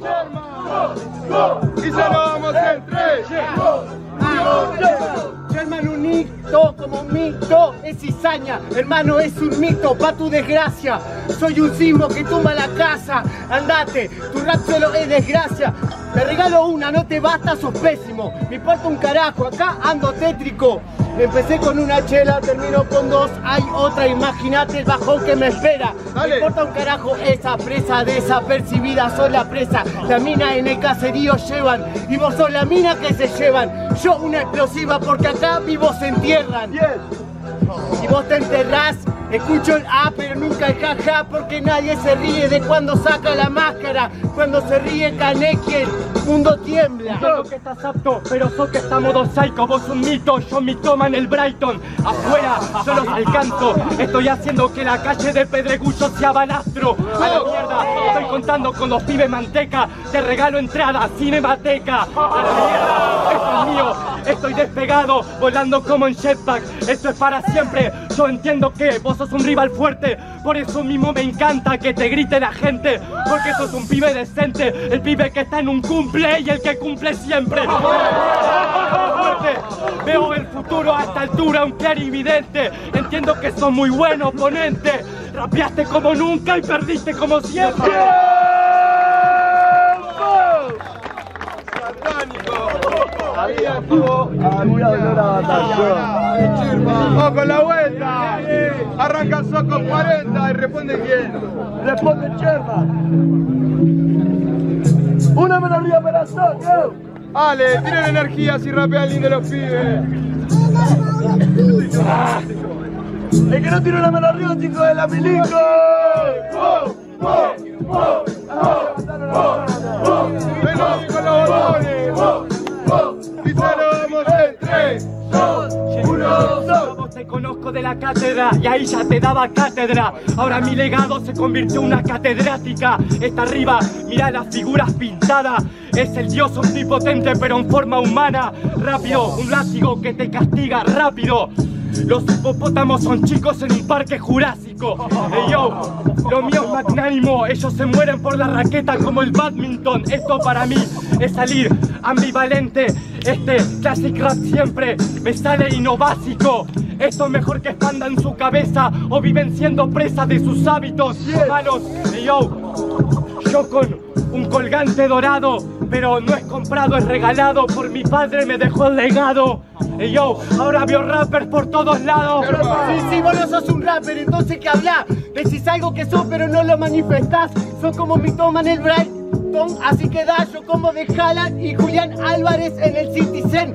Y mito es cizaña. Hermano, es un mito, pa' tu desgracia. Soy un sismo que tumba la casa. Andate, tu rap solo es desgracia. Te regalo una, no te basta, sos pésimo. Me importa un carajo, acá ando tétrico. Empecé con una chela, termino con dos, hay otra, imagínate el bajón que me espera. Dale. Me importa un carajo esa presa desapercibida, soy la presa. La mina en el caserío llevan, y vos sos la mina que se llevan. Yo una explosiva porque acá vivos se entierran. Y vos te enterrás, escucho el A pero nunca el jaja porque nadie se ríe de cuando saca la máscara. Cuando se ríe Kaneki, el mundo tiembla. Creo que estás apto, pero so que está modo psycho Vos un mito, yo mi toma en el Brighton. Afuera, yo los alcanzo. Estoy haciendo que la calle de Pedregullo sea balastro A la mierda, estoy contando con los pibes manteca. Te regalo entrada, cinemateca. A la mierda, esto es mío. Estoy despegado, volando como en jetpack. Esto es para siempre. Yo entiendo que vos sos un rival fuerte Por eso mismo me encanta que te grite la gente Porque sos un pibe decente El pibe que está en un cumple y el que cumple siempre. Veo el futuro a esta altura, un clarividente Entiendo que sos muy buen oponente Rapeaste como nunca y perdiste como siempre Vamos con la vuelta. Arranca Soco 40 y responde quién. Responde Sherman. Una melodía para Soco. Ale, tienen energía si rapean lindo los pibes. El que no tiene una melodía, chico de la milico. De la cátedra y ahí ya te daba cátedra. Ahora mi legado se convirtió en una catedrática. Está arriba, mira las figuras pintadas. Es el dios omnipotente pero en forma humana. Rápido, un látigo que te castiga rápido. Los hipopótamos son chicos en un parque jurásico. Ey yo, lo mío es magnánimo. Ellos se mueren por la raqueta como el badminton. Esto para mí es salir ambivalente. Este classic rap siempre me sale y no básico. Esto es mejor que expandan su cabeza o viven siendo presas de sus hábitos malos. Ey yo, yo con un colgante dorado, pero no es comprado, es regalado. Por mi padre me dejó el legado. Ey yo, ahora veo rappers por todos lados. Sí, sí, vos no sos un rapper, entonces ¿qué habla? Decís algo que sos pero no lo manifestás. Sos como mi toma en el Así que da yo como de Haaland y Julián Álvarez en el Citizen.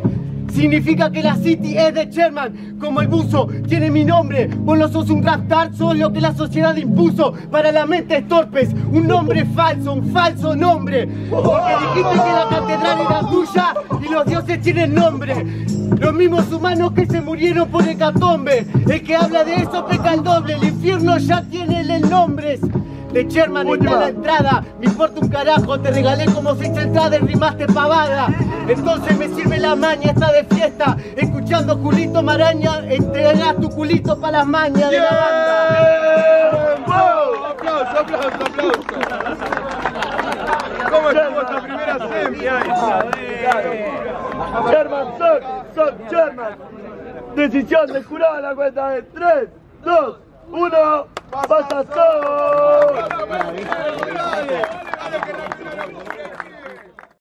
Significa que la City es de Sherman, como el buzo, tiene mi nombre. Vos no sos un raptar, sos lo que la sociedad impuso para las mentes torpes. Un nombre falso, un falso nombre. Porque dijiste que la catedral era tuya y los dioses tienen nombre. Los mismos humanos que se murieron por hecatombe. El que habla de eso peca el doble. El infierno ya tiene el nombre. De Sherman está la entrada, me importa un carajo, te regalé como seis entradas y rimaste pavada. Entonces me sirve la maña, está de fiesta, escuchando Julito Maraña, entregas tu culito para las mañas de la banda. Aplauso, aplauso, aplauso. ¿Cómo estuvo esta primera semi? Sherman, Soc, Soc, Sherman. Decisión del jurado a la cuenta de 3, 2, 1. Pasa Soc.